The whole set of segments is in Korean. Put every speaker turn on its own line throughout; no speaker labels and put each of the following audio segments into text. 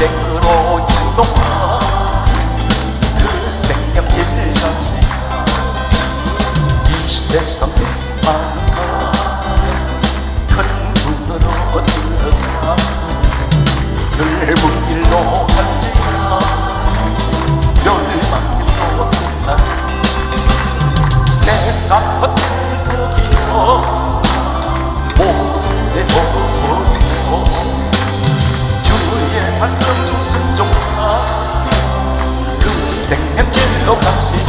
생으로 진동하 그 생명 일간지이 세상 많은 사람 큰 문으로 들어가 넓은 길로 간지가 열만 길로 끝나 세상 헛들기여 모두의 보고 있고 할 수 없음 좋다 인생 행진로 갑시다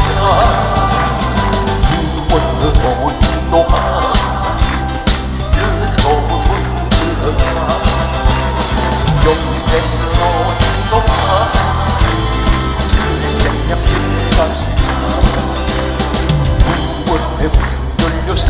유언으로는 노하 일생의 길 갑시다 무원의 문 열렸음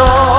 corazón.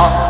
배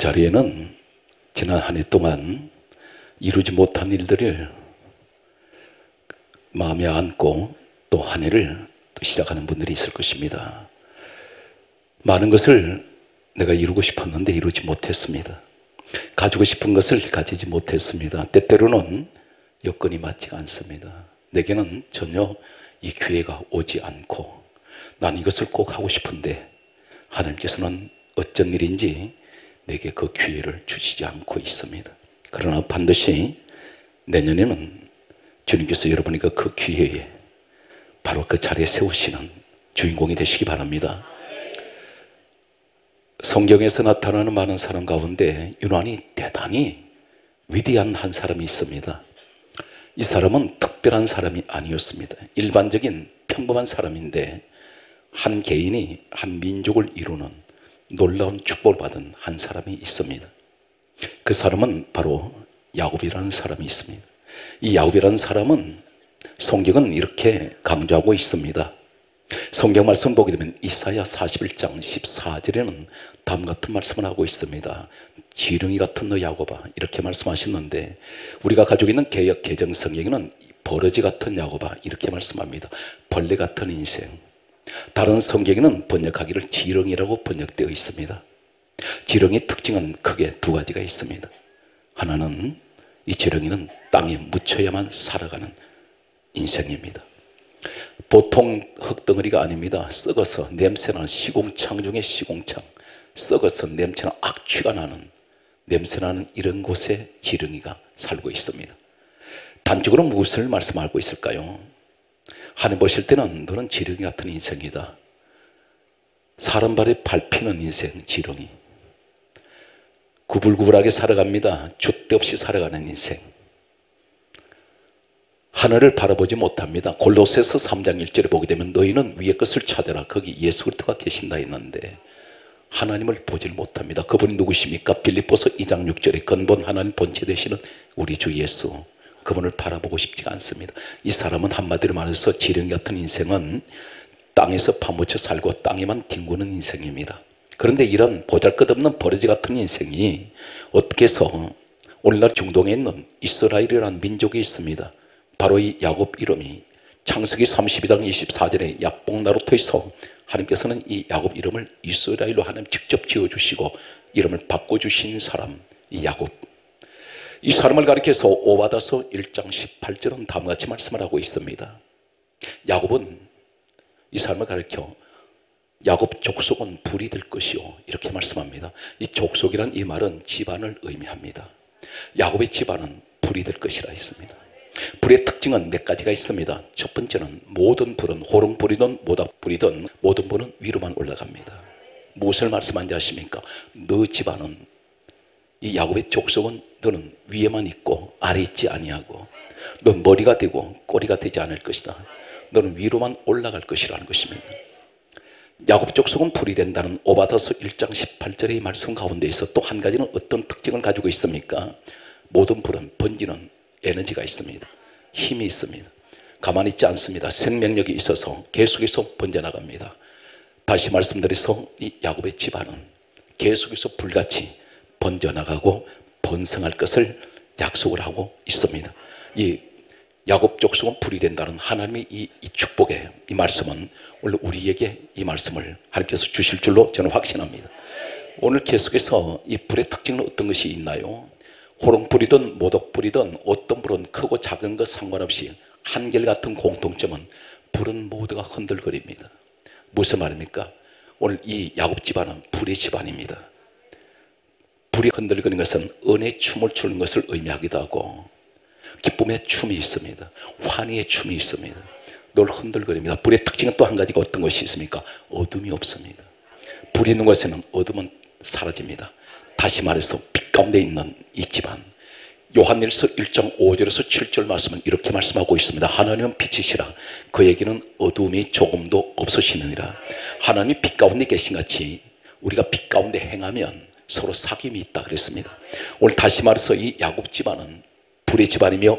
자리에는 지난 한 해 동안 이루지 못한 일들을 마음에 안고 또 한 해를 또 시작하는 분들이 있을 것입니다. 많은 것을 내가 이루고 싶었는데 이루지 못했습니다. 가지고 싶은 것을 가지지 못했습니다. 때때로는 여건이 맞지 않습니다. 내게는 전혀 이 기회가 오지 않고 난 이것을 꼭 하고 싶은데 하나님께서는 어쩐 일인지 내게 그 기회를 주시지 않고 있습니다. 그러나 반드시 내년에는 주님께서 여러분이가 그 기회에 바로 그 자리에 세우시는 주인공이 되시기 바랍니다. 성경에서 나타나는 많은 사람 가운데 유난히 대단히 위대한 한 사람이 있습니다. 이 사람은 특별한 사람이 아니었습니다. 일반적인 평범한 사람인데 한 개인이 한 민족을 이루는 놀라운 축복을 받은 한 사람이 있습니다. 그 사람은 바로 야곱이라는 사람이 있습니다. 이 야곱이라는 사람은 성경은 이렇게 강조하고 있습니다. 성경 말씀 보게 되면 이사야 41장 14절에는 다음 같은 말씀을 하고 있습니다. 지렁이 같은 너 야곱아 이렇게 말씀하셨는데 우리가 가지고 있는 개혁 개정 성경에는 버러지 같은 야곱아 이렇게 말씀합니다. 벌레 같은 인생. 다른 성경에는 번역하기를 지렁이라고 번역되어 있습니다. 지렁이의 특징은 크게 두 가지가 있습니다. 하나는 이 지렁이는 땅에 묻혀야만 살아가는 인생입니다. 보통 흙덩어리가 아닙니다. 썩어서 냄새나는 시공창 중에 시공창. 썩어서 냄새나는 악취가 나는 냄새나는 이런 곳에 지렁이가 살고 있습니다. 단적으로 무엇을 말씀하고 있을까요? 하나님 보실 때는 너는 지렁이 같은 인생이다. 사람 발에 밟히는 인생, 지렁이. 구불구불하게 살아갑니다. 줏대 없이 살아가는 인생. 하늘을 바라보지 못합니다. 골로새서 3장 1절에 보게 되면 너희는 위의 것을 찾아라. 거기 예수 그리스도가 계신다 했는데 하나님을 보질 못합니다. 그분이 누구십니까? 빌립보서 2장 6절에 근본 하나님 본체 되시는 우리 주 예수. 그분을 바라보고 싶지가 않습니다. 이 사람은 한마디로 말해서 지렁이 같은 인생은 땅에서 파묻혀 살고 땅에만 뒹구는 인생입니다. 그런데 이런 보잘것없는 버러지 같은 인생이 어떻게 해서 오늘날 중동에 있는 이스라엘이라는 민족이 있습니다. 바로 이 야곱 이름이 창세기 32장 24절에 야복나루토에서 하나님께서는 이 야곱 이름을 이스라엘로 하나님 직접 지어주시고 이름을 바꿔주신 사람 이 야곱 이 사람을 가리켜서 오바다서 1장 18절은 다음과 같이 말씀을 하고 있습니다 야곱은 이 사람을 가리켜 야곱 족속은 불이 될 것이요 이렇게 말씀합니다 이 족속이란 이 말은 집안을 의미합니다 야곱의 집안은 불이 될 것이라 했습니다 불의 특징은 몇 가지가 있습니다. 첫 번째는 모든 불은 호롱불이든 모닥불이든 모든 불은 위로만 올라갑니다. 무엇을 말씀한지 아십니까? 너 집안은 이 야곱의 족속은 너는 위에만 있고 아래 있지 아니하고 너 머리가 되고 꼬리가 되지 않을 것이다. 너는 위로만 올라갈 것이라는 것입니다. 야곱 족속은 불이 된다는 오바다서 1장 18절의 말씀 가운데에서 또한 가지는 어떤 특징을 가지고 있습니까? 모든 불은 번지는 에너지가 있습니다. 힘이 있습니다. 가만히 있지 않습니다. 생명력이 있어서 계속해서 번져나갑니다. 다시 말씀드려서 이 야곱의 집안은 계속해서 불같이 번져나가고 번성할 것을 약속을 하고 있습니다. 이 야곱 족속은 불이 된다는 하나님의 이, 이 축복의 이 말씀은 오늘 우리에게 이 말씀을 하나님께서 주실 줄로 저는 확신합니다. 오늘 계속해서 이 불의 특징은 어떤 것이 있나요? 호롱불이든 모독불이든 어떤 불은 크고 작은 것 상관없이 한결같은 공통점은 불은 모두가 흔들거립니다. 무슨 말입니까? 오늘 이 야곱 집안은 불의 집안입니다. 불이 흔들거리는 것은 은혜의 춤을 추는 것을 의미하기도 하고 기쁨의 춤이 있습니다. 환희의 춤이 있습니다. 늘 흔들거립니다. 불의 특징은 또 한 가지가 어떤 것이 있습니까? 어둠이 없습니다. 불이 있는 곳에는 어둠은 사라집니다. 다시 말해서 빛 가운데 있는 이 집안 요한일서 1장 5절에서 7절 말씀은 이렇게 말씀하고 있습니다. 하나님은 빛이시라 그에게는 어둠이 조금도 없으시느니라 하나님이 빛 가운데 계신 같이 우리가 빛 가운데 행하면 서로 사귐이 있다 그랬습니다. 오늘 다시 말해서 이 야곱 집안은 불의 집안이며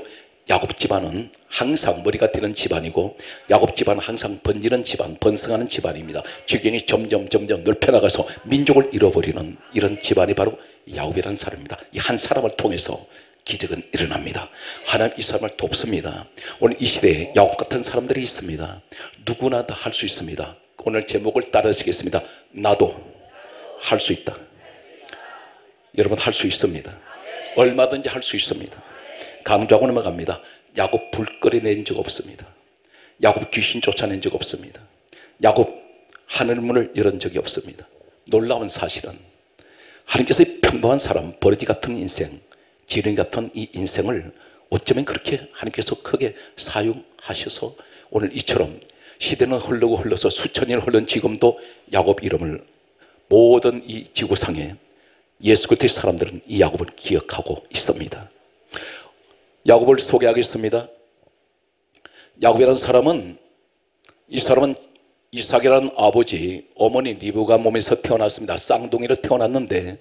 야곱 집안은 항상 머리가 되는 집안이고 야곱 집안은 항상 번지는 집안, 번성하는 집안입니다. 지경이 점점 점점 넓혀나가서 민족을 잃어버리는 이런 집안이 바로 야곱이라는 사람입니다. 이 한 사람을 통해서 기적은 일어납니다. 하나님 이 사람을 돕습니다. 오늘 이 시대에 야곱 같은 사람들이 있습니다. 누구나 다 할 수 있습니다. 오늘 제목을 따르시겠습니다. 나도 할 수 있다. 여러분 할 수 있습니다. 얼마든지 할 수 있습니다. 강조하고 넘어갑니다. 야곱 불 끓여낸 적 없습니다. 야곱 귀신 쫓아낸 적 없습니다. 야곱 하늘문을 열은 적이 없습니다. 놀라운 사실은 하나님께서 평범한 사람, 버러지 같은 인생, 지렁이 같은 이 인생을 어쩌면 그렇게 하나님께서 크게 사용하셔서 오늘 이처럼 시대는 흘러고 흘러서 수천 년 흘른 지금도 야곱 이름을 모든 이 지구상에 예수 그리스도의 사람들은 이 야곱을 기억하고 있습니다. 야곱을 소개하겠습니다. 야곱이라는 사람은 이 사람은 이삭이라는 아버지 어머니 리브가 몸에서 태어났습니다. 쌍둥이로 태어났는데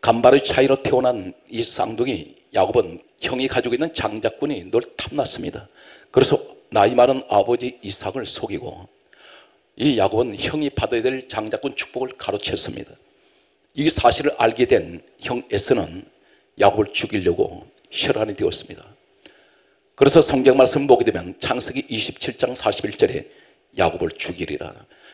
간발의 차이로 태어난 이 쌍둥이 야곱은 형이 가지고 있는 장자꾼이 늘 탐났습니다. 그래서 나이 많은 아버지 이삭을 속이고 이 야곱은 형이 받아야 될 장자꾼 축복을 가로챘습니다. 이 사실을 알게 된 형 에서는 야곱을 죽이려고 혈안이 되었습니다. 그래서 성경 말씀 보게 되면 창세기 27장 41절에 야곱을 죽이리라.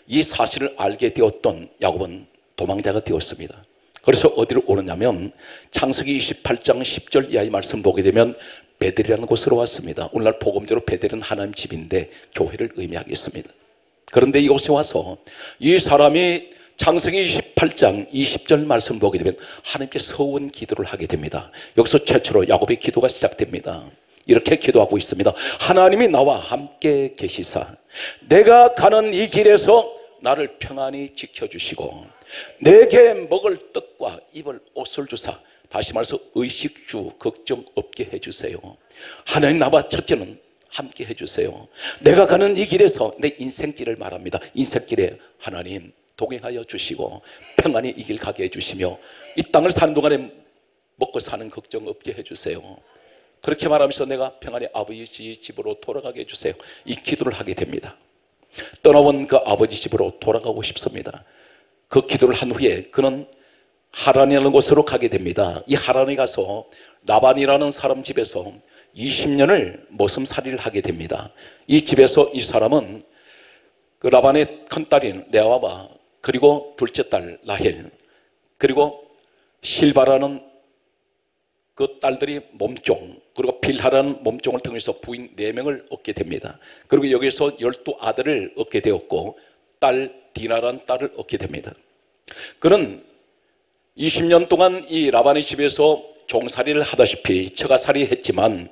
이 사실을 알게 되었던 야곱은 도망자가 되었습니다. 그래서 어디로 오느냐면 창세기 28장 10절 이하의 말씀 보게 되면 베델이라는 곳으로 왔습니다. 오늘날 복음대로 베델은 하나님 집인데 교회를 의미하겠습니다. 그런데 이곳에 와서 이 사람이 창세기 28장 20절 말씀 보게 되면 하나님께 서원 기도를 하게 됩니다. 여기서 최초로 야곱의 기도가 시작됩니다. 이렇게 기도하고 있습니다. 하나님이 나와 함께 계시사 내가 가는 이 길에서 나를 평안히 지켜주시고 내게 먹을 떡과 입을 옷을 주사 다시 말해서 의식주 걱정 없게 해주세요. 하나님 나와 첫째는 함께 해주세요. 내가 가는 이 길에서 내 인생길을 말합니다. 인생길에 하나님 동행하여 주시고 평안히 이 길 가게 해주시며 이 땅을 사는 동안에 먹고 사는 걱정 없게 해주세요. 그렇게 말하면서 내가 평안히 아버지 집으로 돌아가게 해주세요. 이 기도를 하게 됩니다. 떠나온 그 아버지 집으로 돌아가고 싶습니다. 그 기도를 한 후에 그는 하란이라는 곳으로 가게 됩니다. 이 하란에 가서 라반이라는 사람 집에서 20년을 모슴살이를 하게 됩니다. 이 집에서 이 사람은 그 라반의 큰딸인 레아와 그리고 둘째 딸 라헬 그리고 실바라는 그 딸들이 몸종 그리고 빌하라는 몸종을 통해서 부인 4명을 얻게 됩니다. 그리고 여기서 12 아들을 얻게 되었고 딸 디나라는 딸을 얻게 됩니다. 그는 20년 동안 이 라반의 집에서 종살이를 하다시피 처가살이 했지만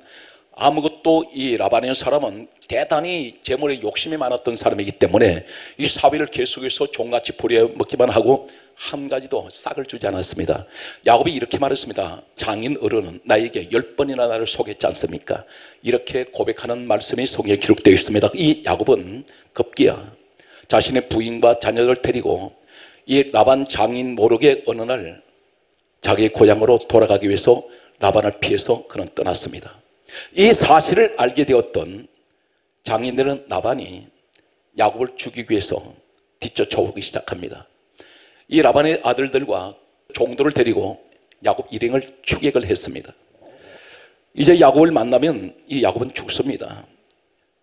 아무것도 이 라반의 사람은 대단히 재물에 욕심이 많았던 사람이기 때문에 이 사위를 계속해서 종같이 부려먹기만 하고 한 가지도 싹을 주지 않았습니다. 야곱이 이렇게 말했습니다. 장인 어른은 나에게 열 번이나 나를 속였지 않습니까? 이렇게 고백하는 말씀이 성경에 기록되어 있습니다. 이 야곱은 급기야 자신의 부인과 자녀를 데리고 이 라반 장인 모르게 어느 날 자기 고향으로 돌아가기 위해서 라반을 피해서 그는 떠났습니다. 이 사실을 알게 되었던 장인들은 나반이 야곱을 죽이기 위해서 뒤쫓아오기 시작합니다. 이 라반의 아들들과 종들을 데리고 야곱 일행을 추격을 했습니다. 이제 야곱을 만나면 이 야곱은 죽습니다.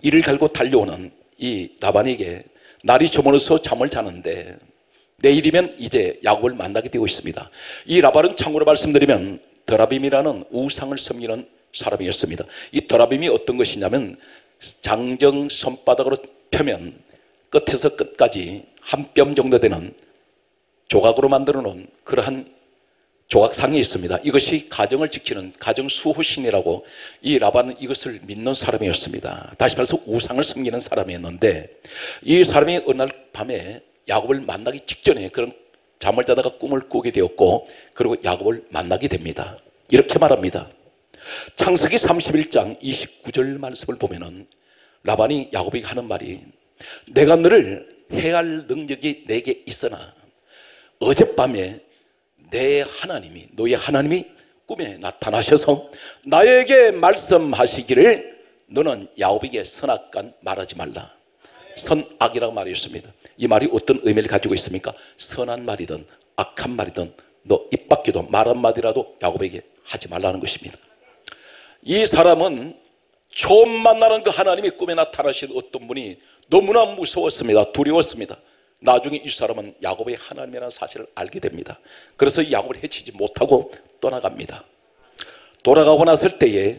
이를 갈고 달려오는 이 라반에게 날이 저물어서 잠을 자는데 내일이면 이제 야곱을 만나게 되고 있습니다. 이 라반은 참고로 말씀드리면 드라빔이라는 우상을 섬기는 사람이었습니다. 이 드라빔이 어떤 것이냐면 장정 손바닥으로 펴면 끝에서 끝까지 한 뼘 정도 되는 조각으로 만들어 놓은 그러한 조각상이 있습니다. 이것이 가정을 지키는 가정 수호신이라고 이 라반은 이것을 믿는 사람이었습니다. 다시 말해서 우상을 섬기는 사람이었는데 이 사람이 어느 날 밤에 야곱을 만나기 직전에 그런 잠을 자다가 꿈을 꾸게 되었고 그리고 야곱을 만나게 됩니다. 이렇게 말합니다. 창세기 31장 29절 말씀을 보면은 라반이 야곱에게 하는 말이 내가 너를 해할 능력이 내게 있으나 어젯밤에 내 하나님이 너의 하나님이 꿈에 나타나셔서 나에게 말씀하시기를 너는 야곱에게 선악간 말하지 말라. 선악이라고 말했습니다. 이 말이 어떤 의미를 가지고 있습니까? 선한 말이든 악한 말이든 너 입 밖에도 말 한마디라도 야곱에게 하지 말라는 것입니다 이 사람은 처음 만나는 그 하나님이 꿈에 나타나신 어떤 분이 너무나 무서웠습니다 두려웠습니다 나중에 이 사람은 야곱의 하나님이라는 사실을 알게 됩니다. 그래서 이 야곱을 해치지 못하고 떠나갑니다. 돌아가고 났을 때에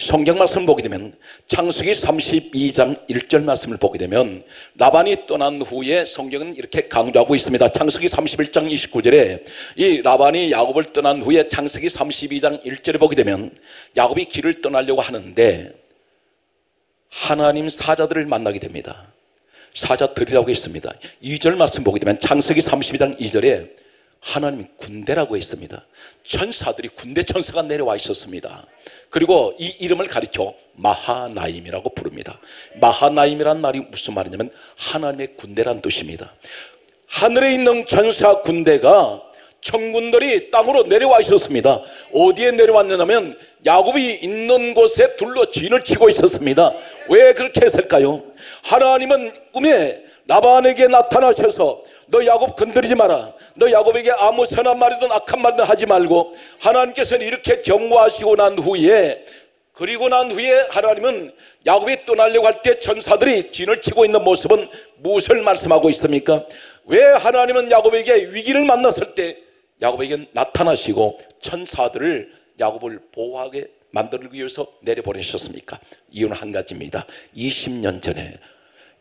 성경 말씀을 보게 되면 창세기 32장 1절 말씀을 보게 되면 라반이 떠난 후에 성경은 이렇게 강조하고 있습니다. 창세기 31장 29절에 이 라반이 야곱을 떠난 후에 창세기 32장 1절에 보게 되면 야곱이 길을 떠나려고 하는데 하나님 사자들을 만나게 됩니다. 사자들이라고 있습니다. 2절 말씀 보게 되면 창세기 32장 2절에 하나님이 군대라고 했습니다. 천사들이 군대 천사가 내려와 있었습니다. 그리고 이 이름을 가리켜 마하나임이라고 부릅니다. 마하나임이란 말이 무슨 말이냐면 하나님의 군대란 뜻입니다. 하늘에 있는 천사 군대가 천군들이 땅으로 내려와 있었습니다. 어디에 내려왔느냐면 야곱이 있는 곳에 둘러 진을 치고 있었습니다. 왜 그렇게 했을까요? 하나님은 꿈에 라반에게 나타나셔서 너 야곱 건드리지 마라. 너 야곱에게 아무 선한 말이든 악한 말이든 하지 말고 하나님께서는 이렇게 경고하시고 난 후에 그리고 난 후에 하나님은 야곱이 떠나려고 할 때 전사들이 진을 치고 있는 모습은 무엇을 말씀하고 있습니까? 왜 하나님은 야곱에게 위기를 만났을 때 야곱에게 나타나시고 천사들을 야곱을 보호하게 만들기 위해서 내려보내셨습니까? 이유는 한 가지입니다. 20년 전에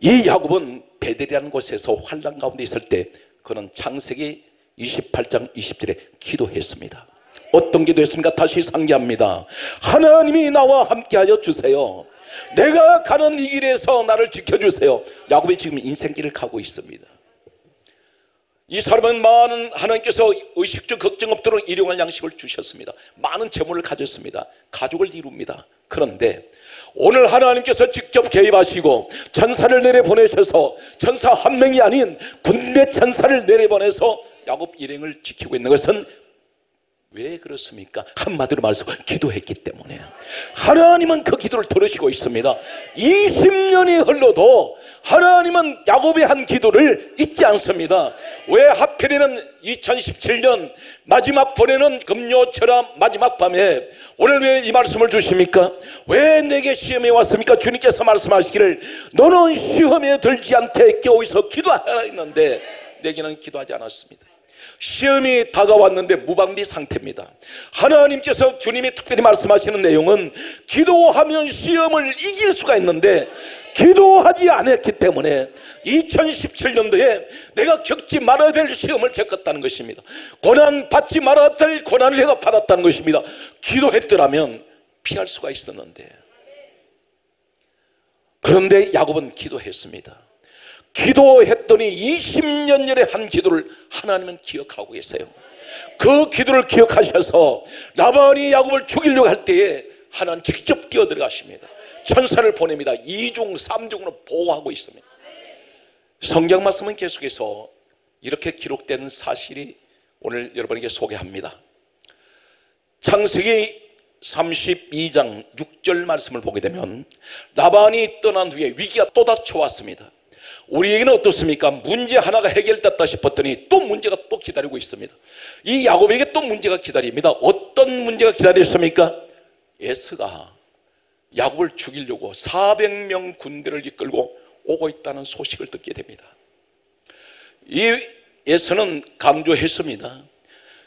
이 야곱은 베델이라는 곳에서 환란 가운데 있을 때 그는 창세기 28장 20절에 기도했습니다. 어떤 기도했습니까? 다시 상기합니다. 하나님이 나와 함께하여 주세요. 내가 가는 이 길에서 나를 지켜주세요. 야곱이 지금 인생길을 가고 있습니다. 이 사람은 많은 하나님께서 의식적 걱정 없도록 일용할 양식을 주셨습니다. 많은 재물을 가졌습니다. 가족을 이룹니다. 그런데 오늘 하나님께서 직접 개입하시고 천사를 내려보내셔서 천사 한 명이 아닌 군대 천사를 내려보내서 야곱 일행을 지키고 있는 것은 왜 그렇습니까? 한마디로 말해서 기도했기 때문에 하나님은 그 기도를 들으시고 있습니다 20년이 흘러도 하나님은 야곱의 한 기도를 잊지 않습니다 왜 하필이면 2017년 마지막 보내는 금요철화 마지막 밤에 오늘 왜 이 말씀을 주십니까? 왜 내게 시험에 왔습니까? 주님께서 말씀하시기를 너는 시험에 들지 않게 깨어있어 기도하라 했는데 내게는 기도하지 않았습니다 시험이 다가왔는데 무방비 상태입니다. 하나님께서 주님이 특별히 말씀하시는 내용은 기도하면 시험을 이길 수가 있는데 기도하지 않았기 때문에 2017년도에 내가 겪지 말아야 될 시험을 겪었다는 것입니다. 고난 받지 말아야 될 고난을 내가 받았다는 것입니다. 기도했더라면 피할 수가 있었는데 그런데 야곱은 기도했습니다. 기도했더니 20년 전에 한 기도를 하나님은 기억하고 계세요. 그 기도를 기억하셔서 라반이 야곱을 죽이려고 할 때에 하나님 직접 뛰어들어가십니다. 천사를 보냅니다. 2중, 3중으로 보호하고 있습니다. 성경 말씀은 계속해서 이렇게 기록된 사실이 오늘 여러분에게 소개합니다. 창세기 32장 6절 말씀을 보게 되면 라반이 떠난 후에 위기가 또 닥쳐왔습니다. 우리에게는 어떻습니까? 문제 하나가 해결됐다 싶었더니 또 문제가 또 기다리고 있습니다. 이 야곱에게 또 문제가 기다립니다. 어떤 문제가 기다렸습니까? 에스가 야곱을 죽이려고 400명 군대를 이끌고 오고 있다는 소식을 듣게 됩니다. 이 에서는 강조했습니다.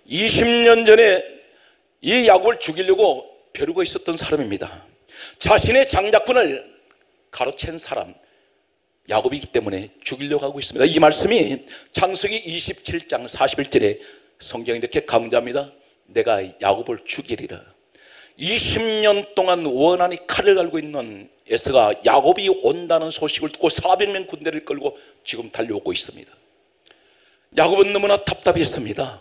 20년 전에 이 야곱을 죽이려고 벼르고 있었던 사람입니다. 자신의 장자꾼을 가로챈 사람 야곱이기 때문에 죽이려고 하고 있습니다. 이 말씀이 창세기 27장 41절에 성경이 이렇게 강조합니다. 내가 야곱을 죽이리라. 20년 동안 원한이 칼을 갈고 있는 에스가 야곱이 온다는 소식을 듣고 400명 군대를 끌고 지금 달려오고 있습니다. 야곱은 너무나 답답했습니다.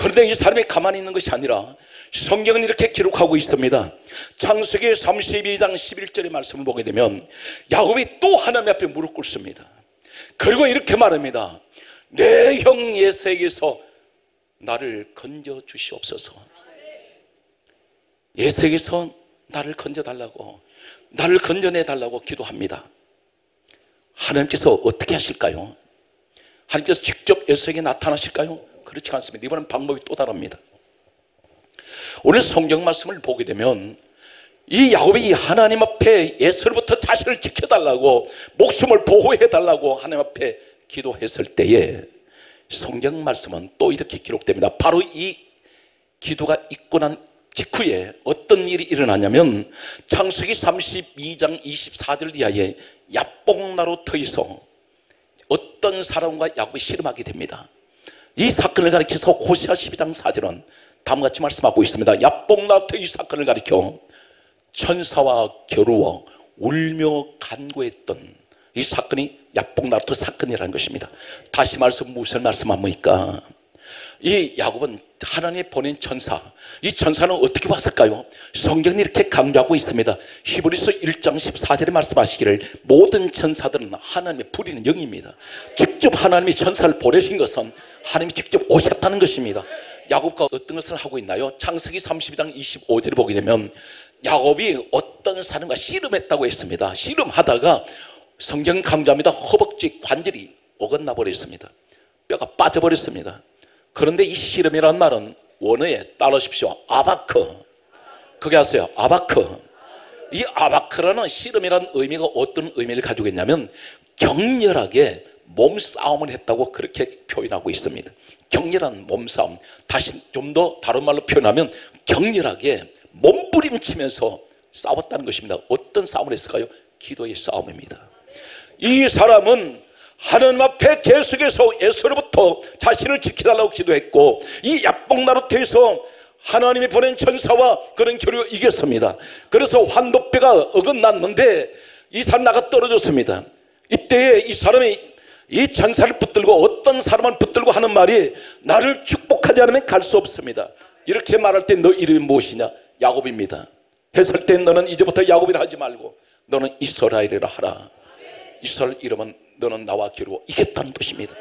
그런데 이 사람이 가만히 있는 것이 아니라 성경은 이렇게 기록하고 있습니다. 창세기 32장 11절의 말씀을 보게 되면 야곱이 또 하나님 앞에 무릎 꿇습니다. 그리고 이렇게 말합니다. 내 형 예색에서 나를 건져 주시옵소서. 예색에서 나를 건져 달라고 나를 건져내 달라고 기도합니다. 하나님께서 어떻게 하실까요? 하나님께서 직접 예색에 나타나실까요? 그렇지 않습니다. 이번엔 방법이 또 다릅니다. 오늘 성경 말씀을 보게 되면 이 야곱이 하나님 앞에 예서로부터 자신을 지켜달라고 목숨을 보호해달라고 하나님 앞에 기도했을 때에 성경 말씀은 또 이렇게 기록됩니다. 바로 이 기도가 있고 난 직후에 어떤 일이 일어나냐면 창세기 32장 24절 이하에 야뽕나루 터에서 어떤 사람과 야곱이 씨름하게 됩니다. 이 사건을 가리켜서 호시아 12장 4절은 다음과 같이 말씀하고 있습니다. 야뽕나루 터이 사건을 가리켜 천사와 겨루어 울며 간구했던 이 사건이 야뽕나루터 사건이라는 것입니다. 다시 말씀 무슨 말씀합니까? 이 야곱은 하나님이 보낸 천사 이 천사는 어떻게 봤을까요? 성경이 이렇게 강조하고 있습니다 히브리서 1장 14절에 말씀하시기를 모든 천사들은 하나님의 부리는 영입니다 직접 하나님이 천사를 보내신 것은 하나님이 직접 오셨다는 것입니다 야곱과 어떤 것을 하고 있나요? 창세기 32장 25절에 보게 되면 야곱이 어떤 사람과 씨름했다고 했습니다 씨름하다가 성경 강조합니다 허벅지 관절이 어긋나 버렸습니다 뼈가 빠져버렸습니다 그런데 이 씨름이라는 말은 원어에 따르십시오. 아바크. 그게 아세요? 아바크. 이 아바크라는 씨름이라는 의미가 어떤 의미를 가지고 있냐면 격렬하게 몸싸움을 했다고 그렇게 표현하고 있습니다. 격렬한 몸싸움. 다시 좀 더 다른 말로 표현하면 격렬하게 몸부림치면서 싸웠다는 것입니다. 어떤 싸움을 했을까요? 기도의 싸움입니다. 이 사람은 하나님 앞에 계속해서 에서로부터 자신을 지켜달라고 기도했고 이 야뽕나루트에서 하나님이 보낸 천사와 그런 교류가 이겼습니다. 그래서 환도뼈가 어긋났는데 이 사람 나가 떨어졌습니다. 이때에 이 사람이 이 천사를 붙들고 어떤 사람을 붙들고 하는 말이 나를 축복하지 않으면 갈 수 없습니다. 이렇게 말할 때 너 이름이 무엇이냐? 야곱입니다. 했을 때 너는 이제부터 야곱이라 하지 말고 너는 이스라엘이라 하라. 이스라엘 이름은 너는 나와 겨루어 이겼다는 뜻입니다.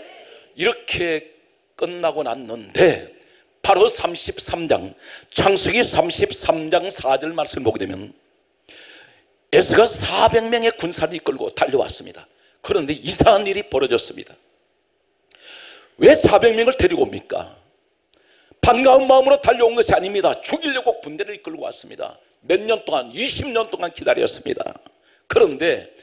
이렇게 끝나고 났는데 바로 33장 창세기 33장 4절 말씀 보게 되면 에스가 400명의 군사를 이끌고 달려왔습니다. 그런데 이상한 일이 벌어졌습니다. 왜 400명을 데리고 옵니까? 반가운 마음으로 달려온 것이 아닙니다. 죽이려고 군대를 이끌고 왔습니다. 몇 년 동안 20년 동안 기다렸습니다. 그런데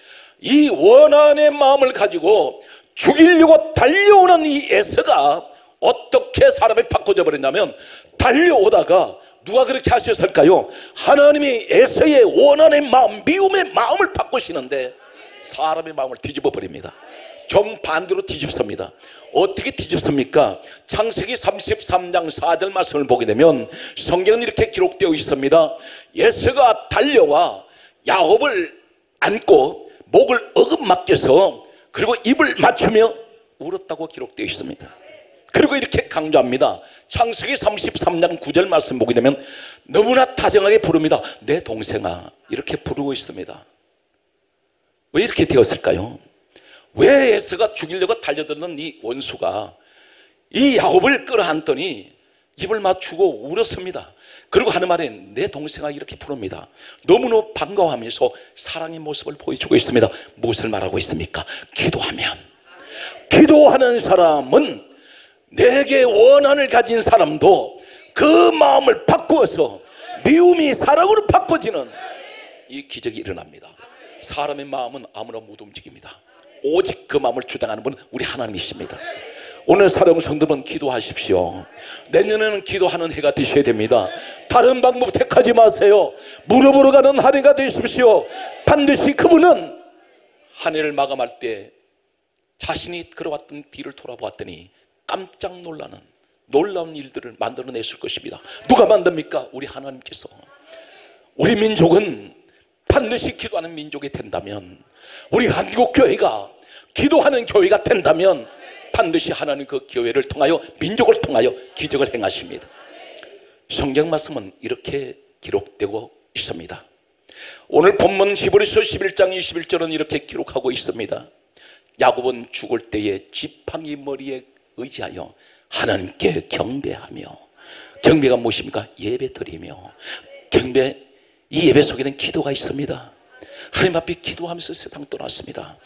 이 원한의 마음을 가지고 죽이려고 달려오는 이 에서가 어떻게 사람이 바꿔져 버렸냐면 달려오다가 누가 그렇게 하셨을까요? 하나님이 에서의 원한의 마음, 미움의 마음을 바꾸시는데 사람의 마음을 뒤집어 버립니다. 정반대로 뒤집습니다. 어떻게 뒤집습니까? 창세기 33장 4절 말씀을 보게 되면 성경은 이렇게 기록되어 있습니다. 예서가 달려와 야곱을 안고 목을 어긋맞게서 그리고 입을 맞추며 울었다고 기록되어 있습니다. 그리고 이렇게 강조합니다. 창세기 33장 9절 말씀 보게 되면 너무나 다정하게 부릅니다. 내 동생아 이렇게 부르고 있습니다. 왜 이렇게 되었을까요? 왜 에서가 죽이려고 달려드는 이 원수가 이 야곱을 끌어안더니 입을 맞추고 울었습니다. 그리고 하는 말이 내 동생아 이렇게 부릅니다. 너무나 반가워하면서 사랑의 모습을 보여주고 있습니다. 무엇을 말하고 있습니까? 기도하면 기도하는 사람은 내게 원한을 가진 사람도 그 마음을 바꾸어서 미움이 사랑으로 바꿔지는 이 기적이 일어납니다. 사람의 마음은 아무나 못 움직입니다. 오직 그 마음을 주장하는 분은 우리 하나님이십니다. 오늘 사랑 성도분 기도하십시오. 내년에는 기도하는 해가 되셔야 됩니다. 다른 방법 택하지 마세요. 무릎으로 가는 한 해가 되십시오. 반드시 그분은 한 해를 마감할 때 자신이 걸어왔던 뒤를 돌아보았더니 깜짝 놀라는 놀라운 일들을 만들어냈을 것입니다. 누가 만듭니까? 우리 하나님께서. 우리 민족은 반드시 기도하는 민족이 된다면 우리 한국 교회가 기도하는 교회가 된다면 반드시 하나님 그 교회를 통하여 민족을 통하여 기적을 행하십니다. 성경 말씀은 이렇게 기록되고 있습니다. 오늘 본문 히브리서 11장 21절은 이렇게 기록하고 있습니다. 야곱은 죽을 때에 지팡이 머리에 의지하여 하나님께 경배하며 경배가 무엇입니까? 예배 드리며 경배 이 예배 속에는 기도가 있습니다. 하나님 앞에 기도하면서 세상 떠났습니다.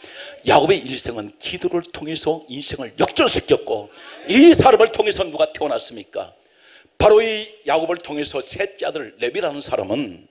야곱의 일생은 기도를 통해서 인생을 역전시켰고 이 사람을 통해서 누가 태어났습니까? 바로 이 야곱을 통해서 셋째 아들 레비라는 사람은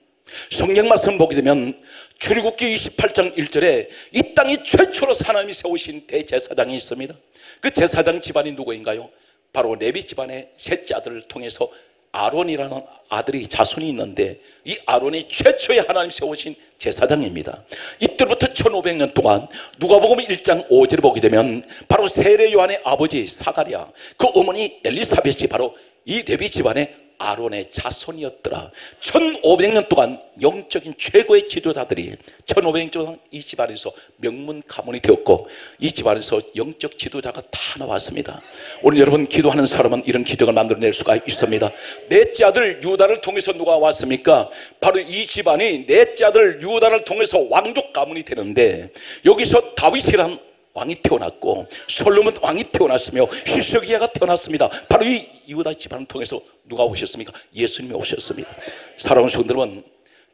성경 말씀 보게 되면 출애굽기 28장 1절에 이 땅이 최초로 하나님이 세우신 대제사장이 있습니다. 그 제사장 집안이 누구인가요? 바로 레비 집안의 셋째 아들을 통해서 아론이라는 아들이 자손이 있는데 이 아론이 최초의 하나님 세우신 제사장입니다. 이때부터 1500년 동안 누가복음 1장 5절을 보게 되면 바로 세례 요한의 아버지 사가랴 그 어머니 엘리사벳이 바로 이 레비 집안의 아론의 자손이었더라. 1500년 동안 영적인 최고의 지도자들이 1500년 동안 이 집안에서 명문 가문이 되었고 이 집안에서 영적 지도자가 다 나왔습니다. 오늘 여러분 기도하는 사람은 이런 기적을 만들어낼 수가 있습니다. 넷째 아들 유다를 통해서 누가 왔습니까? 바로 이 집안이 넷째 아들 유다를 통해서 왕족 가문이 되는데 여기서 다윗이란 왕이 태어났고 솔로몬 왕이 태어났으며 히스기야가 태어났습니다. 바로 이 유다 집안을 통해서 누가 오셨습니까? 예수님이 오셨습니다. 사랑하는 성도 여러분,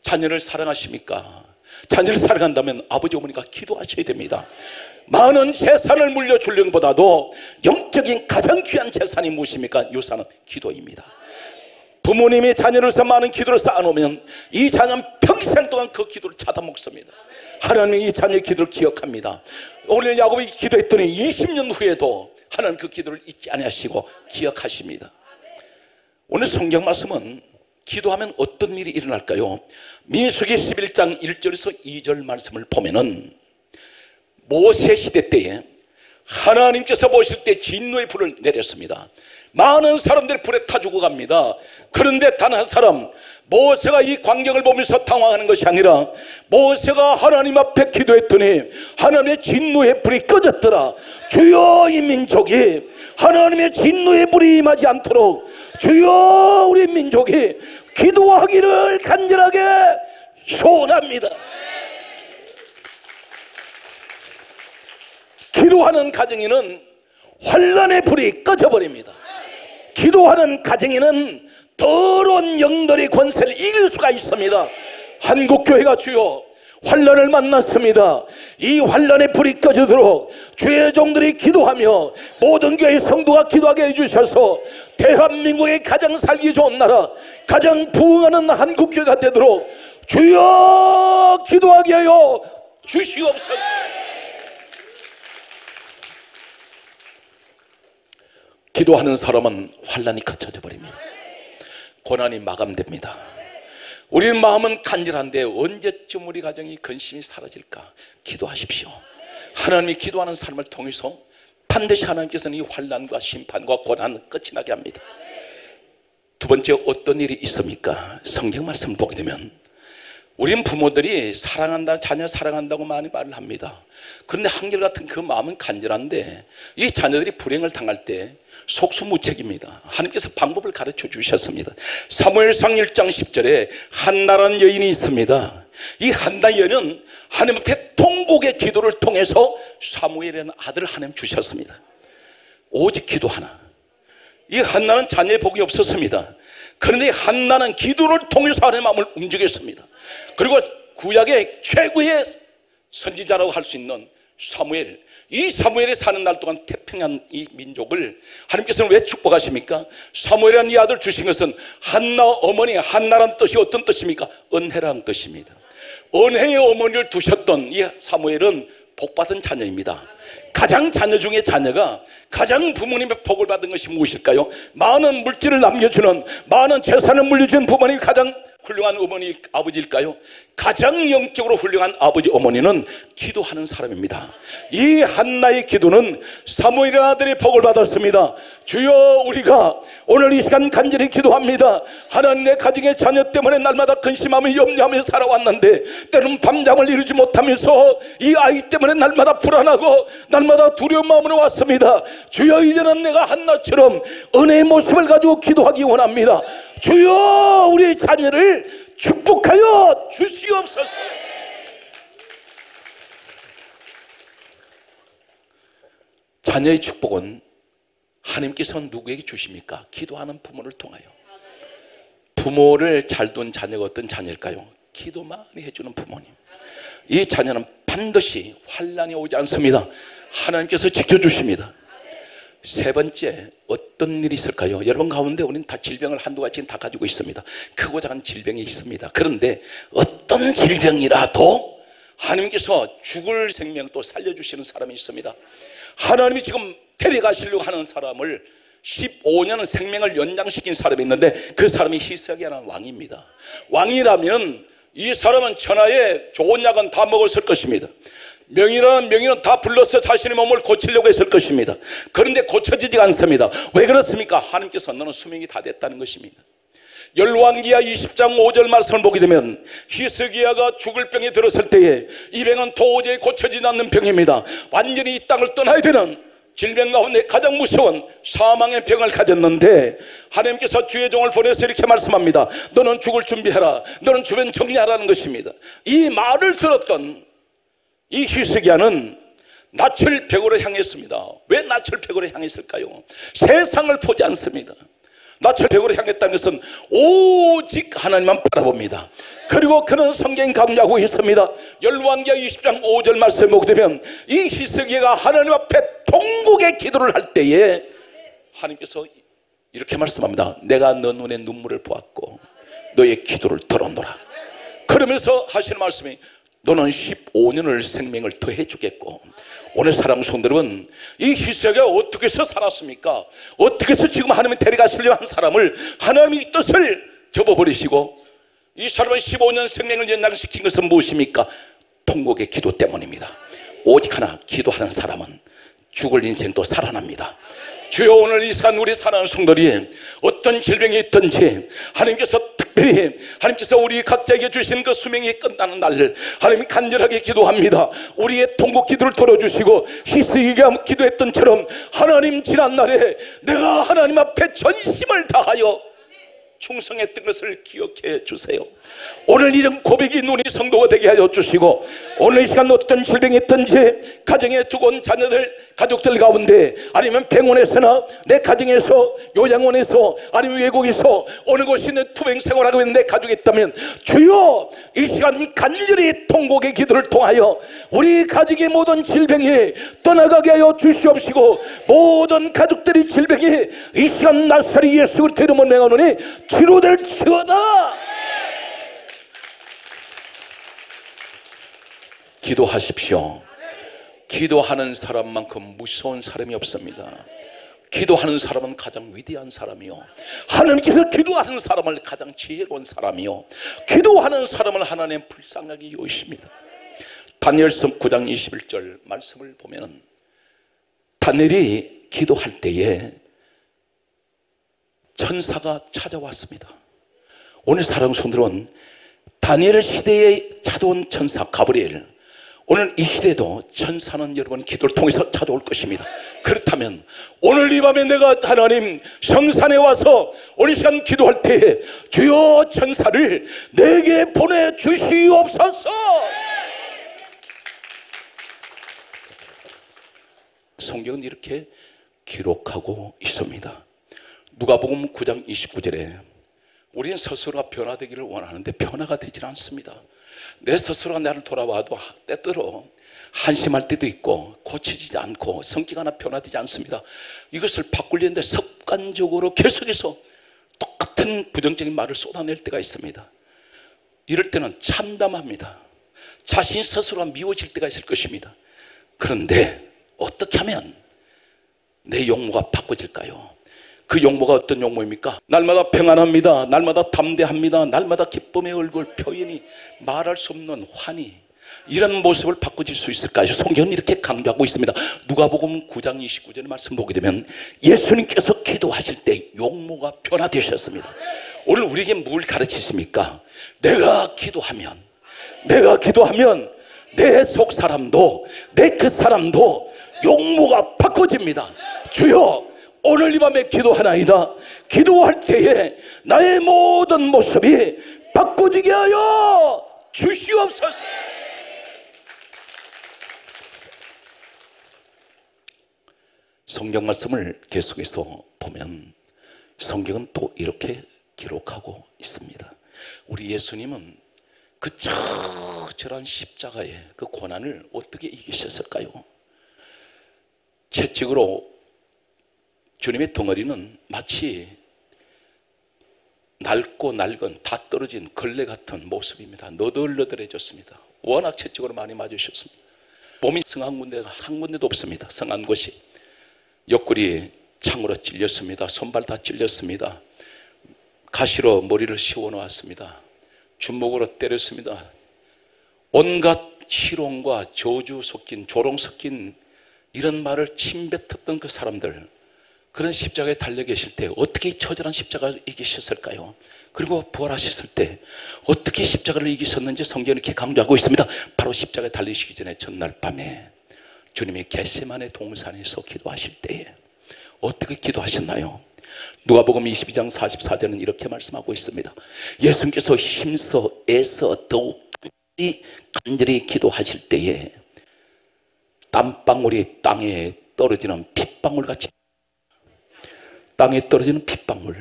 자녀를 사랑하십니까? 자녀를 사랑한다면 아버지 어머니가 기도하셔야 됩니다. 많은 재산을 물려주려는 보다도 영적인 가장 귀한 재산이 무엇입니까? 유산은 기도입니다. 부모님이 자녀로서 많은 기도를 쌓아놓으면 이 자녀는 평생 동안 그 기도를 찾아 먹습니다. 하나님이 이 자녀의 기도를 기억합니다. 오늘 야곱이 기도했더니 20년 후에도 하나님 그 기도를 잊지 아니하시고 기억하십니다. 오늘 성경 말씀은 기도하면 어떤 일이 일어날까요? 민수기 11장 1절에서 2절 말씀을 보면은 모세 시대 때에 하나님께서 보실 때 진노의 불을 내렸습니다. 많은 사람들이 불에 타 죽어갑니다. 그런데 단 한 사람 모세가 이 광경을 보면서 당황하는 것이 아니라 모세가 하나님 앞에 기도했더니 하나님의 진노의 불이 꺼졌더라. 주여 이 민족이 하나님의 진노의 불이 임하지 않도록 주여 우리 민족이 기도하기를 간절하게 소원합니다. 기도하는 가정에는 환란의 불이 꺼져버립니다. 기도하는 가정에는 더러운 영들의 권세를 이길 수가 있습니다. 한국교회가 주요 환란을 만났습니다. 이 환란의 불이 꺼지도록 주의 종들이 기도하며 모든 교회 성도가 기도하게 해주셔서 대한민국의 가장 살기 좋은 나라 가장 부흥하는 한국교회가 되도록 주여 기도하게 하여 주시옵소서 기도하는 사람은 환란이 갇혀져 버립니다. 고난이 마감됩니다. 우리는 마음은 간절한데 언제쯤 우리 가정이 근심이 사라질까? 기도하십시오. 하나님이 기도하는 사람을 통해서 반드시 하나님께서는 이 환란과 심판과 고난을 끝이 나게 합니다. 두 번째 어떤 일이 있습니까? 성경 말씀 보게 되면 우린 부모들이 사랑한다, 자녀 사랑한다고 많이 말을 합니다. 그런데 한결같은 그 마음은 간절한데 이 자녀들이 불행을 당할 때 속수무책입니다. 하나님께서 방법을 가르쳐 주셨습니다. 사무엘상 1장 10절에 한나라는 여인이 있습니다. 이 한나 여인은 하나님 앞에 통곡의 기도를 통해서 사무엘이라는 아들을 하나님 주셨습니다. 오직 기도 하나. 이 한나는 자녀의 복이 없었습니다. 그런데 한나는 기도를 통해서 하나님의 마음을 움직였습니다. 그리고 구약의 최고의 선지자라고 할 수 있는 사무엘 이 사무엘이 사는 날 동안 태평한 이 민족을 하나님께서는 왜 축복하십니까? 사무엘이라는 이 아들 주신 것은 한나 어머니 한나란 뜻이 어떤 뜻입니까? 은혜라는 뜻입니다 은혜의 어머니를 두셨던 이 사무엘은 복받은 자녀입니다 가장 자녀 중에 자녀가 가장 부모님의 복을 받은 것이 무엇일까요? 많은 물질을 남겨주는 많은 재산을 물려주는 부모님이 가장 훌륭한 어머니 아버지일까요? 가장 영적으로 훌륭한 아버지 어머니는 기도하는 사람입니다. 이 한나의 기도는 사무엘의 아들이 복을 받았습니다. 주여 우리가 오늘 이 시간 간절히 기도합니다. 하나님 내 가정의 자녀 때문에 날마다 근심하며 염려하며 살아왔는데 때는 밤잠을 이루지 못하면서 이 아이 때문에 날마다 불안하고 날마다 두려운 마음으로 왔습니다. 주여 이제는 내가 한나처럼 은혜의 모습을 가지고 기도하기 원합니다. 주여 우리 자녀를 축복하여 주시옵소서. 자녀의 축복은 하나님께서 누구에게 주십니까? 기도하는 부모를 통하여. 부모를 잘 둔 자녀가 어떤 자녀일까요? 기도 많이 해주는 부모님. 이 자녀는 반드시 환란이 오지 않습니다. 하나님께서 지켜주십니다. 세 번째 어떤 일이 있을까요? 여러분 가운데 우리는 다 질병을 한두 가지는 다 가지고 있습니다. 크고 작은 질병이 있습니다. 그런데 어떤 질병이라도 하나님께서 죽을 생명 또 살려주시는 사람이 있습니다. 하나님이 지금 데려가시려고 하는 사람을 15년 생명을 연장시킨 사람이 있는데 그 사람이 히스기야라는 왕입니다. 왕이라면 이 사람은 천하에 좋은 약은 다 먹었을 것입니다. 명의라는 명의는 다 불러서 자신의 몸을 고치려고 했을 것입니다. 그런데 고쳐지지 않습니다. 왜 그렇습니까? 하나님께서 너는 수명이 다 됐다는 것입니다. 열왕기야 20장 5절 말씀을 보게 되면 히스기야가 죽을 병에 들었을 때에 이 병은 도저히 고쳐지지 않는 병입니다. 완전히 이 땅을 떠나야 되는 질병 가운데 가장 무서운 사망의 병을 가졌는데 하나님께서 주의 종을 보내서 이렇게 말씀합니다. 너는 죽을 준비해라. 너는 주변 정리하라는 것입니다. 이 말을 들었던 이 히스기야는 낯을 벽으로 향했습니다. 왜 낯을 벽으로 향했을까요? 세상을 보지 않습니다. 낯을 벽으로 향했다는 것은 오직 하나님만 바라봅니다. 그리고 그는 성경 강조하고 있습니다. 열왕기하 20장 5절 말씀 보게 되면 이 히스기야가 하나님 앞에 통곡의 기도를 할 때에 하나님께서 이렇게 말씀합니다. 내가 너 눈에 눈물을 보았고 너의 기도를 들어노라. 그러면서 하시는 말씀이 너는 15년을 생명을 더해 주겠고 오늘 사랑 성들은 이 희석에 어떻게 해서 살았습니까? 어떻게 해서 지금 하나님이 데려가시려 한 사람을 하나님의 뜻을 접어버리시고 이 사람은 15년 생명을 연장시킨 것은 무엇입니까? 통곡의 기도 때문입니다 오직 하나 기도하는 사람은 죽을 인생도 살아납니다 주여 오늘 이 시간 우리 사랑하는 성들이 어떤 질병이 있든지 하나님께서 하나님께서 우리 각자에게 주신 그 수명이 끝나는 날을 하나님이 간절하게 기도합니다. 우리의 통곡 기도를 들어주시고 히스기가 기도했던 처럼 하나님 지난 날에 내가 하나님 앞에 전심을 다하여 충성했던 것을 기억해 주세요. 오늘 이런 고백이 눈이 성도가 되게 하여 주시고 오늘 이 시간 어떤 질병이 있든지 가정에 두고 온 자녀들 가족들 가운데 아니면 병원에서나 내 가정에서 요양원에서 아니면 외국에서 어느 곳에 있는 투병 생활하고 있는 내 가족이 있다면 주여 이 시간 간절히 통곡의 기도를 통하여 우리 가족의 모든 질병이 떠나가게 하여 주시옵시고 모든 가족들의 질병이 이 시간 낯설이 예수 그리스도 이름으로 명하노니 치료될 치어다 기도하십시오. 기도하는 사람만큼 무서운 사람이 없습니다. 기도하는 사람은 가장 위대한 사람이요. 하나님께서 기도하는 사람을 가장 지혜로운 사람이요. 기도하는 사람을 하나님 불쌍하게 여기십니다. 다니엘서 9장 21절 말씀을 보면은 다니엘이 기도할 때에 천사가 찾아왔습니다. 오늘 사랑 손들은 다니엘 시대에 찾아온 천사 가브리엘. 오늘 이 시대도 천사는 여러분 기도를 통해서 찾아올 것입니다. 그렇다면 오늘 이 밤에 내가 하나님 성산에 와서 오늘 시간 기도할 때에 주여 천사를 내게 보내주시옵소서. 성경은 이렇게 기록하고 있습니다 누가복음 9장 29절에 우리는 스스로가 변화되기를 원하는데 변화가 되질 않습니다. 내 스스로가 나를 돌아와도 때때로 한심할 때도 있고 고쳐지지 않고 성격 하나 변화되지 않습니다. 이것을 바꾸려는데 습관적으로 계속해서 똑같은 부정적인 말을 쏟아낼 때가 있습니다. 이럴 때는 참담합니다. 자신 스스로가 미워질 때가 있을 것입니다. 그런데 어떻게 하면 내 용모가 바꿔질까요? 그 용모가 어떤 용모입니까? 날마다 평안합니다. 날마다 담대합니다. 날마다 기쁨의 얼굴 표현이 말할 수 없는 환희 이런 모습을 바꿔질 수 있을까요? 성경은 이렇게 강조하고 있습니다. 누가복음 9장 29절의 말씀 보게 되면 예수님께서 기도하실 때 용모가 변화되셨습니다. 오늘 우리에게 뭘 가르치십니까? 내가 기도하면 내가 기도하면 내 속 사람도 내 그 사람도 용모가 바꿔집니다. 주여 오늘 이 밤에 기도하나이다. 기도할 때에 나의 모든 모습이 바꿔지게 하여 주시옵소서. 성경 말씀을 계속해서 보면 성경은 또 이렇게 기록하고 있습니다. 우리 예수님은 그 처절한 십자가의 그 고난을 어떻게 이기셨을까요? 채찍으로 주님의 덩어리는 마치 낡고 낡은 다 떨어진 걸레 같은 모습입니다. 너덜너덜해졌습니다. 워낙 채찍으로 많이 맞으셨습니다. 몸이 성한 군데가 한 군데도 없습니다. 성한 곳이. 옆구리 창으로 찔렸습니다. 손발 다 찔렸습니다. 가시로 머리를 씌워 놓았습니다. 주먹으로 때렸습니다. 온갖 희롱과 저주 섞인 조롱 섞인 이런 말을 침뱉었던 그 사람들 그런 십자가에 달려 계실 때 어떻게 처절한 십자가를 이기셨을까요? 그리고 부활하셨을 때 어떻게 십자가를 이기셨는지 성경은 이렇게 강조하고 있습니다. 바로 십자가에 달리시기 전에 전날 밤에 주님이 겟세만의 동산에서 기도하실 때에 어떻게 기도하셨나요? 누가복음 22장 44절은 이렇게 말씀하고 있습니다. 예수님께서 힘써 애써 더욱 간절히 기도하실 때에 땀방울이 땅에 떨어지는 핏방울 같이 땅에 떨어지는 핏방울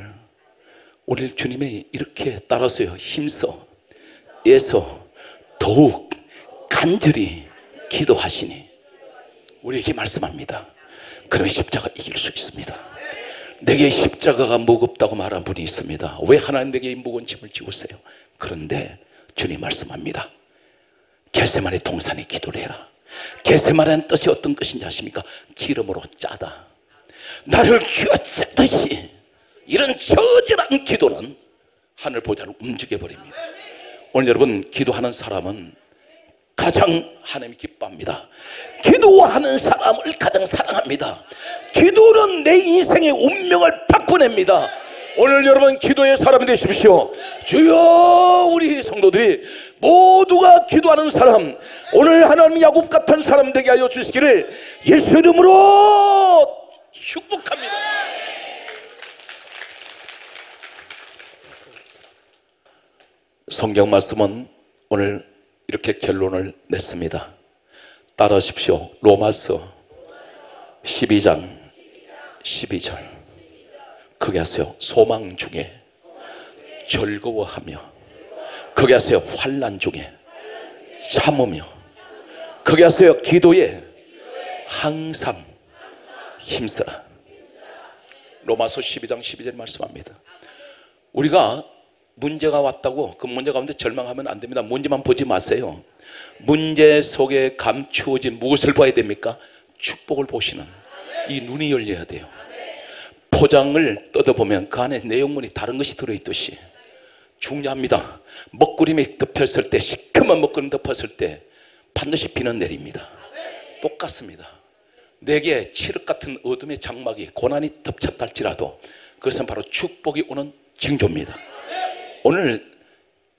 오늘 주님이 이렇게 따라서요. 힘써 애서 더욱 간절히 기도하시니 우리에게 말씀합니다. 그러면 십자가 이길 수 있습니다. 내게 십자가가 무겁다고 말한 분이 있습니다. 왜 하나님 내게 무거운 짐을 지우세요? 그런데 주님 말씀합니다. 개세만의 동산에 기도를 해라. 개세만의 뜻이 어떤 것인지 아십니까? 기름으로 짜다 나를 쥐어짜듯이 이런 저절한 기도는 하늘 보좌를 움직여 버립니다. 오늘 여러분 기도하는 사람은 가장 하나님이 기뻐합니다. 기도하는 사람을 가장 사랑합니다. 기도는 내 인생의 운명을 바꿔냅니다. 오늘 여러분 기도의 사람이 되십시오. 주여 우리 성도들이 모두가 기도하는 사람 오늘 하나님 야곱 같은 사람 되게 하여 주시기를 예수 이름으로 축복합니다. 성경 말씀은 오늘 이렇게 결론을 냈습니다. 따라하십시오. 로마서 12장 12절. 크게 하세요. 소망 중에 즐거워하며 크게 하세요. 환란 중에 참으며 크게 하세요. 기도에 항상 힘쓰라. 로마서 12장 12절 말씀합니다. 우리가 문제가 왔다고 그 문제 가운데 절망하면 안 됩니다. 문제만 보지 마세요. 문제 속에 감추어진 무엇을 봐야 됩니까? 축복을 보시는 이 눈이 열려야 돼요. 포장을 뜯어보면 그 안에 내용물이 다른 것이 들어있듯이 중요합니다. 먹구름이 덮였을 때 시커먼 먹구름 덮었을 때 반드시 비는 내립니다. 똑같습니다. 내게 칠흑 같은 어둠의 장막이 고난이 덮쳤다 할지라도 그것은 바로 축복이 오는 징조입니다 오늘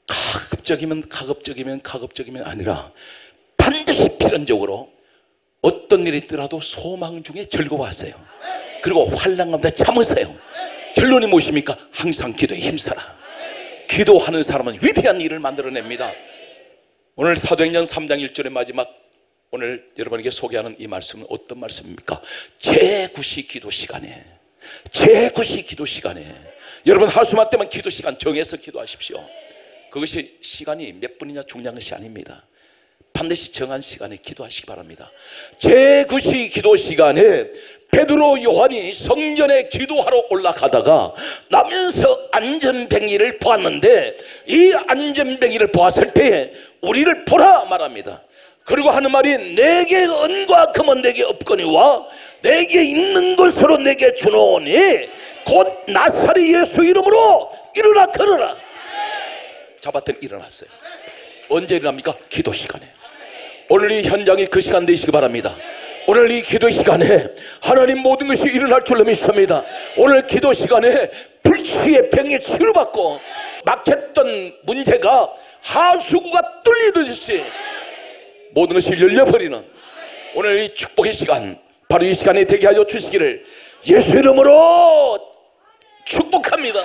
가급적 가급적이면 가급적이면 가급적이면 아니라 반드시 필연적으로 어떤 일이 있더라도 소망 중에 즐거워하세요. 그리고 환란 가운데 참으세요. 결론이 무엇입니까? 항상 기도에 힘써라. 기도하는 사람은 위대한 일을 만들어냅니다. 오늘 사도행전 3장 1절의 마지막 오늘 여러분에게 소개하는 이 말씀은 어떤 말씀입니까? 제9시 기도 시간에 제9시 기도 시간에 여러분 하수만 때만 기도 시간 정해서 기도하십시오. 그것이 시간이 몇 분이냐 중요한 것이 아닙니다. 반드시 정한 시간에 기도하시기 바랍니다. 제9시 기도 시간에 베드로 요한이 성전에 기도하러 올라가다가 나면서 안전뱅이를 보았는데 이 안전뱅이를 보았을 때 우리를 보라 말합니다. 그리고 하는 말이 내게 은과 금은 내게 없거니와 내게 있는 것으로 내게 주노니 곧 나사리 예수 이름으로 일어나 걸어라. 잡았더니 일어났어요. 언제 일어납니까? 기도 시간에. 오늘 이 현장이 그 시간 되시기 바랍니다. 오늘 이 기도 시간에 하나님 모든 것이 일어날 줄로 믿습니다. 오늘 기도 시간에 불치의 병에 치료받고 막혔던 문제가 하수구가 뚫리듯이 모든 것이 열려버리는 오늘 이 축복의 시간 바로 이 시간에 되게 하여 주시기를 예수 이름으로 축복합니다